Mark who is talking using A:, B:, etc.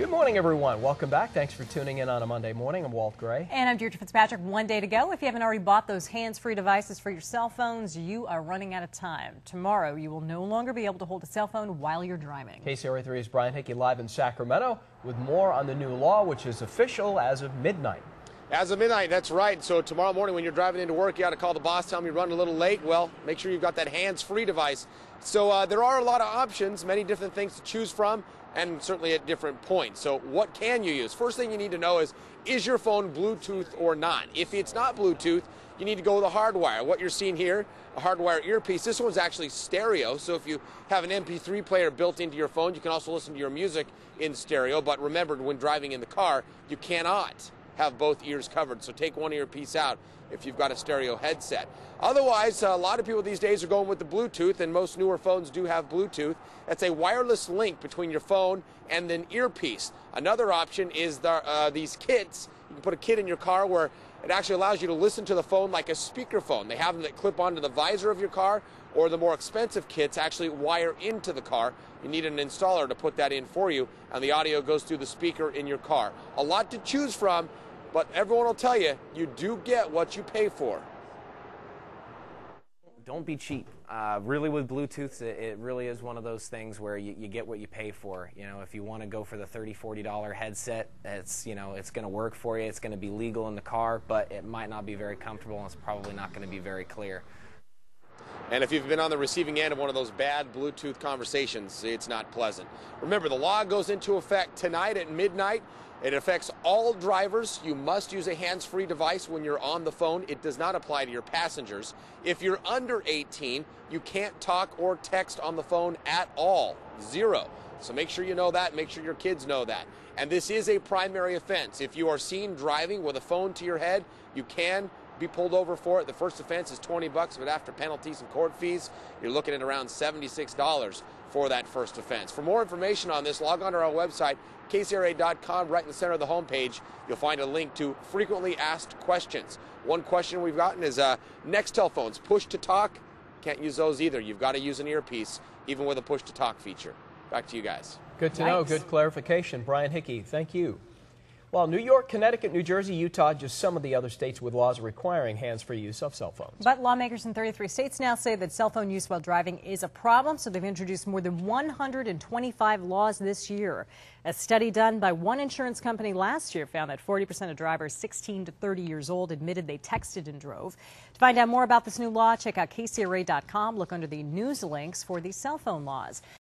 A: Good morning, everyone. Welcome back. Thanks for tuning in on a Monday morning. I'm Walt Gray.
B: And I'm Deirdre Fitzpatrick. One day to go. If you haven't already bought those hands-free devices for your cell phones, you are running out of time. Tomorrow, you will no longer be able to hold a cell phone while you're driving.
A: KCRA 3's Brian Hickey live in Sacramento with more on the new law, which is official as of midnight.
C: As of midnight, that's right. So tomorrow morning when you're driving into work, you got to call the boss, tell him you're running a little late. Well, make sure you've got that hands-free device. So uh, there are a lot of options, many different things to choose from and certainly at different points. So what can you use? First thing you need to know is, is your phone Bluetooth or not? If it's not Bluetooth, you need to go with a hardwire. What you're seeing here, a hardwire earpiece. This one's actually stereo, so if you have an MP3 player built into your phone, you can also listen to your music in stereo. But remember, when driving in the car, you cannot have both ears covered. So take one earpiece out if you've got a stereo headset. Otherwise, a lot of people these days are going with the Bluetooth, and most newer phones do have Bluetooth. That's a wireless link between your phone and an earpiece. Another option is the, uh, these kits. You can put a kit in your car where it actually allows you to listen to the phone like a speakerphone. They have them that clip onto the visor of your car, or the more expensive kits actually wire into the car. You need an installer to put that in for you, and the audio goes through the speaker in your car. A lot to choose from. But everyone will tell you, you do get what you pay for.
D: Don't be cheap. Uh, really, with Bluetooth, it, it, really is one of those things where you, you, get what you pay for. You know, if you want to go for the $30, $40 headset, it's, you know, it's going to work for you. It's going to be legal in the car, but it might not be very comfortable and it's probably not going to be very clear.
C: And if you've been on the receiving end of one of those bad Bluetooth conversations, it's not pleasant. Remember, the law goes into effect tonight at midnight. It affects all drivers. You must use a hands free device when you're on the phone. It does not apply to your passengers. If you're under 18, you can't talk or text on the phone at all. Zero. So make sure you know that. Make sure your kids know that. And this is a primary offense. If you are seen driving with a phone to your head, you can be pulled over for it. The first offense is 20 bucks, but after penalties and court fees, you're looking at around $76 for that first offense. For more information on this, log on to our website, kcra.com. Right in the center of the homepage, you'll find a link to frequently asked questions. One question we've gotten is uh, Nextel phones, push to talk. Can't use those either. You've got to use an earpiece, even with a push to talk feature. Back to you guys.
A: Good to know. Good clarification. Brian Hickey, thank you. Well, New York, Connecticut, New Jersey, Utah, just some of the other states with laws requiring hands-free use of cell phones.
B: But lawmakers in 33 states now say that cell phone use while driving is a problem, so they've introduced more than 125 laws this year. A study done by one insurance company last year found that 40% of drivers 16 to 30 years old admitted they texted and drove. To find out more about this new law, check out kcra.com. Look under the news links for the cell phone laws.